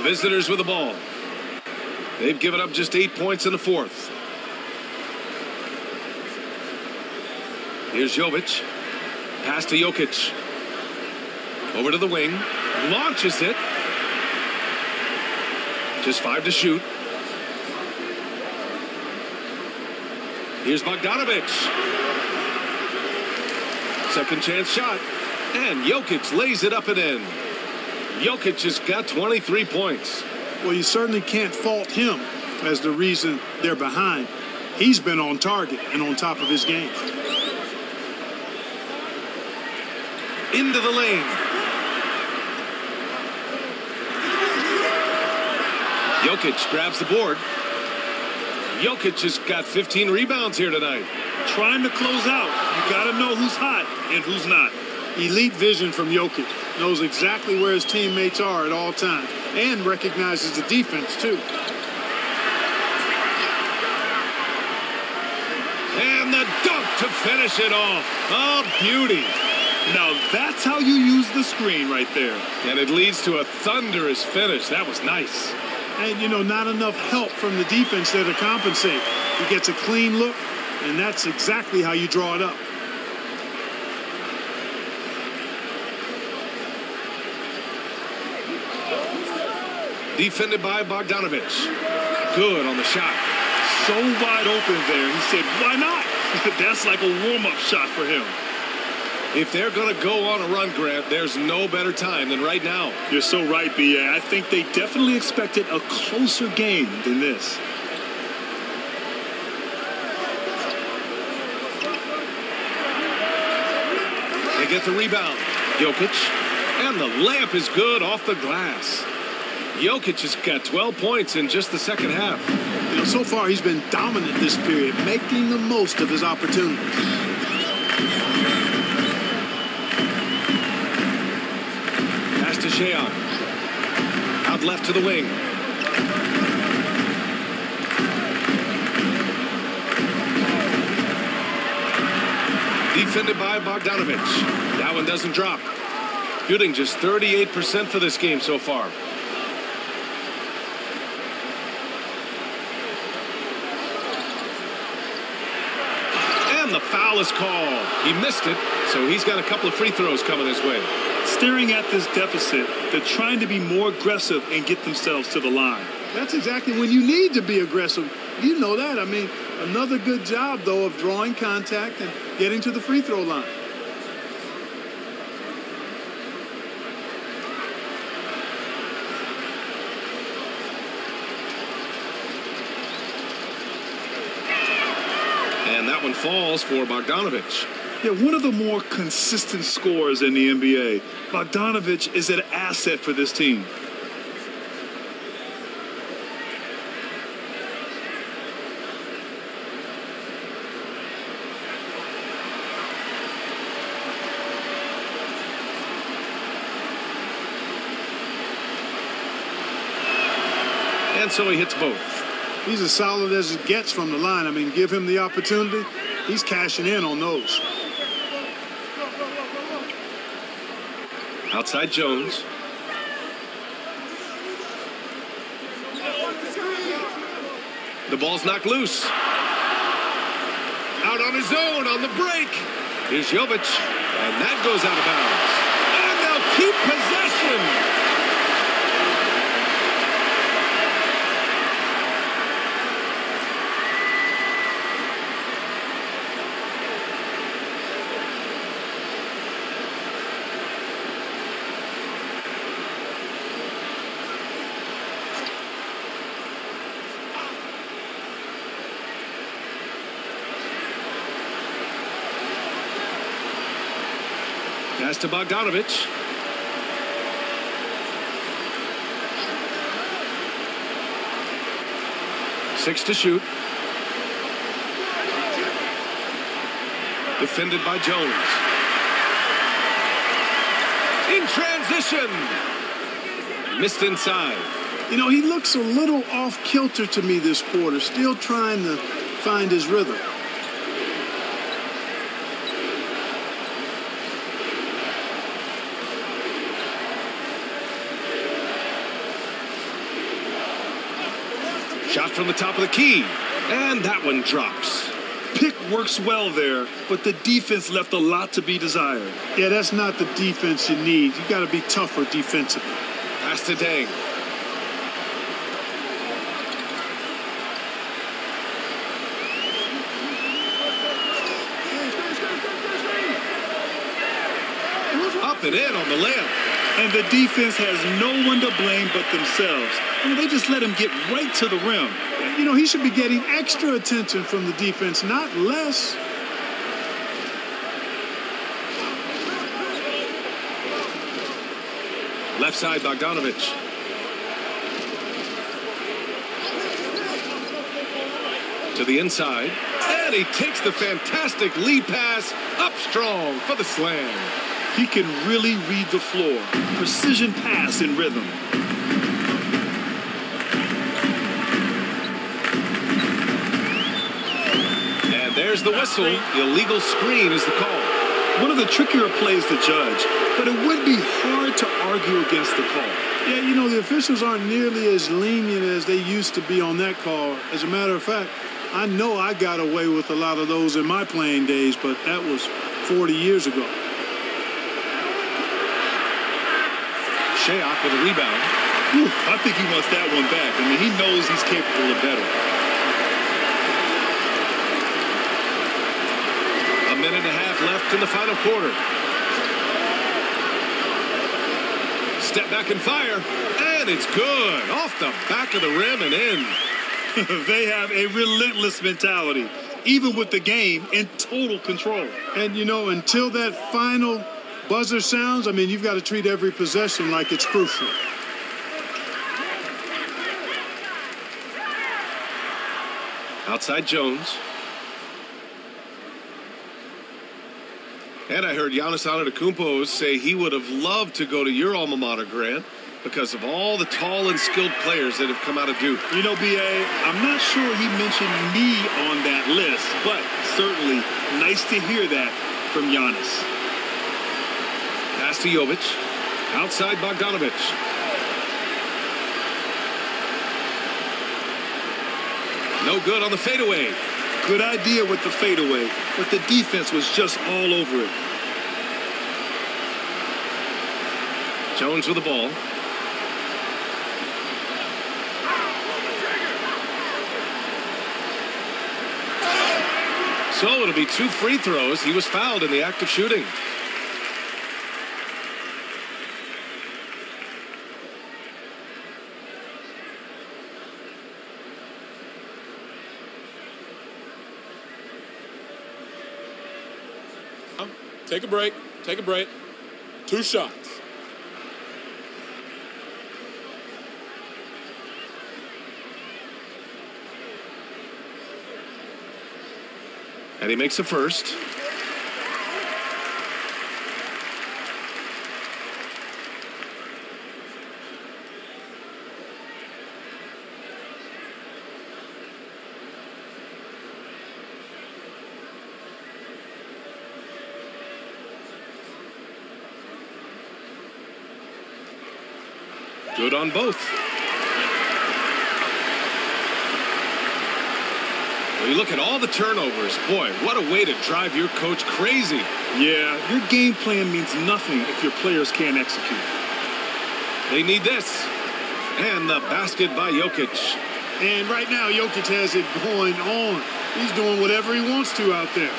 visitors with the ball. They've given up just eight points in the fourth. Here's Jovic. Pass to Jokic. Over to the wing. Launches it. Just five to shoot. Here's Bogdanovic. Second chance shot. And Jokic lays it up and in. Jokic has got 23 points. Well, you certainly can't fault him as the reason they're behind. He's been on target and on top of his game. Into the lane. Jokic grabs the board. Jokic has got 15 rebounds here tonight. Trying to close out. You got to know who's hot and who's not. Elite vision from Jokic. Knows exactly where his teammates are at all times and recognizes the defense, too. And the dunk to finish it off. Oh, beauty. Now that's how you use the screen right there. And it leads to a thunderous finish. That was nice. And, you know, not enough help from the defense there to compensate. He gets a clean look, and that's exactly how you draw it up. Defended by Bogdanovich. Good on the shot. So wide open there. He said, why not? That's like a warm-up shot for him. If they're going to go on a run, Grant, there's no better time than right now. You're so right, B.A. I think they definitely expected a closer game than this. They get the rebound. Jokic. And the layup is good off the glass. Jokic has got 12 points in just the second half. You know, so far he's been dominant this period, making the most of his opportunities. Pass to Sheon. Out left to the wing. Defended by Bogdanovich. That one doesn't drop. Shooting just 38% for this game so far. And the is called. He missed it, so he's got a couple of free throws coming his way. Staring at this deficit, they're trying to be more aggressive and get themselves to the line. That's exactly when you need to be aggressive. You know that. I mean, another good job, though, of drawing contact and getting to the free throw line. And that one falls for Bogdanovic. Yeah, one of the more consistent scorers in the NBA. Bogdanovic is an asset for this team. And so he hits both. He's as solid as it gets from the line. I mean, give him the opportunity. He's cashing in on those. Outside Jones. The ball's knocked loose. Out on his own on the break. Here's Jovic. And that goes out of bounds. And they'll keep possession. Pass to Bogdanovic. Six to shoot. Defended by Jones. In transition. Missed inside. You know, he looks a little off kilter to me this quarter, still trying to find his rhythm. Left from the top of the key. And that one drops. Pick works well there, but the defense left a lot to be desired. Yeah, that's not the defense you need. You got to be tougher defensively. Pass to Deng. Up and in on the layup. And the defense has no one to blame but themselves. I mean, they just let him get right to the rim. You know, he should be getting extra attention from the defense, not less. Left side, Bogdanovich. To the inside. And he takes the fantastic lead pass up strong for the slam. He can really read the floor. Precision pass in rhythm. And there's the whistle. Illegal screen is the call. One of the trickier plays to judge, but it would be hard to argue against the call. Yeah, you know, the officials aren't nearly as lenient as they used to be on that call. As a matter of fact, I know I got away with a lot of those in my playing days, but that was 40 years ago. Shayok with a rebound. Whew, I think he wants that one back. I mean, he knows he's capable of better. A minute and a half left in the final quarter. Step back and fire. And it's good. Off the back of the rim and in. they have a relentless mentality, even with the game in total control. And, you know, until that final buzzer sounds, I mean, you've got to treat every possession like it's crucial. Outside Jones. And I heard Giannis Antetokounmpo say he would have loved to go to your alma mater, Grant, because of all the tall and skilled players that have come out of Duke. You know, B.A., I'm not sure he mentioned me on that list, but certainly nice to hear that from Giannis. Pass to Jovic. Outside Bogdanovich. No good on the fadeaway. Good idea with the fadeaway, but the defense was just all over it. Jones with the ball. So it'll be two free throws. He was fouled in the act of shooting. Take a break. Take a break. Two shots. And he makes a first. Good on both. Well, you look at all the turnovers. Boy, what a way to drive your coach crazy. Yeah, your game plan means nothing if your players can't execute. They need this. And the basket by Jokic. And right now, Jokic has it going on. He's doing whatever he wants to out there.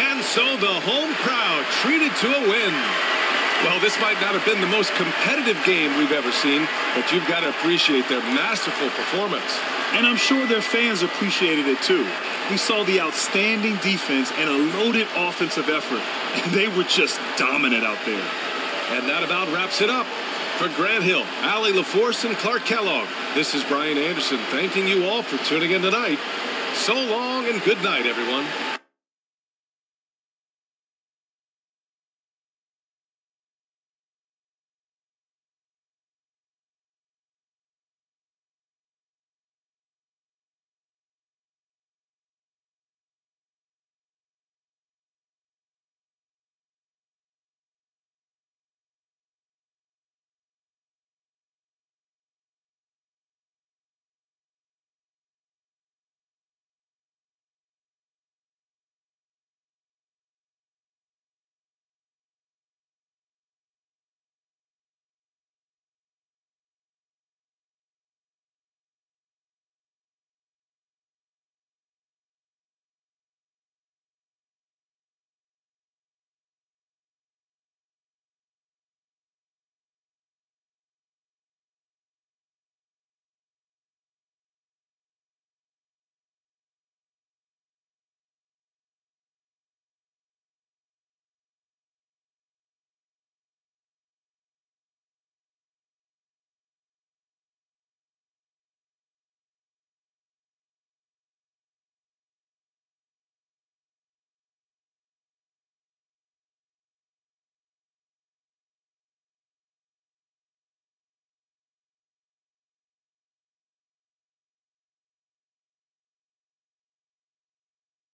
And so the home crowd treated to a win. Well, this might not have been the most competitive game we've ever seen, but you've got to appreciate their masterful performance. And I'm sure their fans appreciated it too. We saw the outstanding defense and a loaded offensive effort, and they were just dominant out there. And that about wraps it up. For Grant Hill, Allie LaForce, and Clark Kellogg, this is Brian Anderson thanking you all for tuning in tonight. So long and good night, everyone.